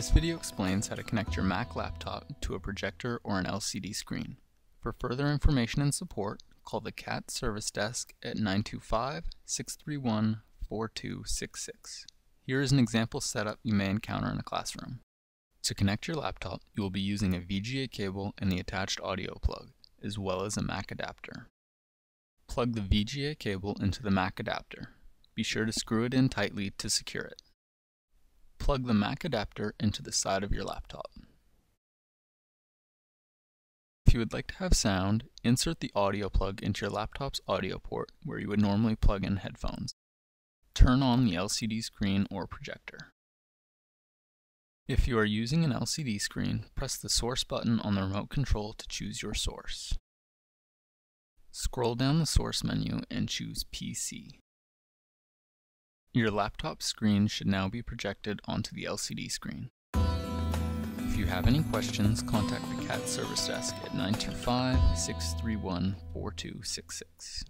This video explains how to connect your Mac laptop to a projector or an LCD screen. For further information and support, call the CaTS service desk at 925-631-4266. Here is an example setup you may encounter in a classroom. To connect your laptop, you will be using a VGA cable and the attached audio plug, as well as a Mac adapter. Plug the VGA cable into the Mac adapter. Be sure to screw it in tightly to secure it. Plug the Mac adapter into the side of your laptop. If you would like to have sound, insert the audio plug into your laptop's audio port where you would normally plug in headphones. Turn on the LCD screen or projector. If you are using an LCD screen, press the source button on the remote control to choose your source. Scroll down the source menu and choose PC. Your laptop screen should now be projected onto the LCD screen. If you have any questions, contact the CaTS service desk at 925 631 4266.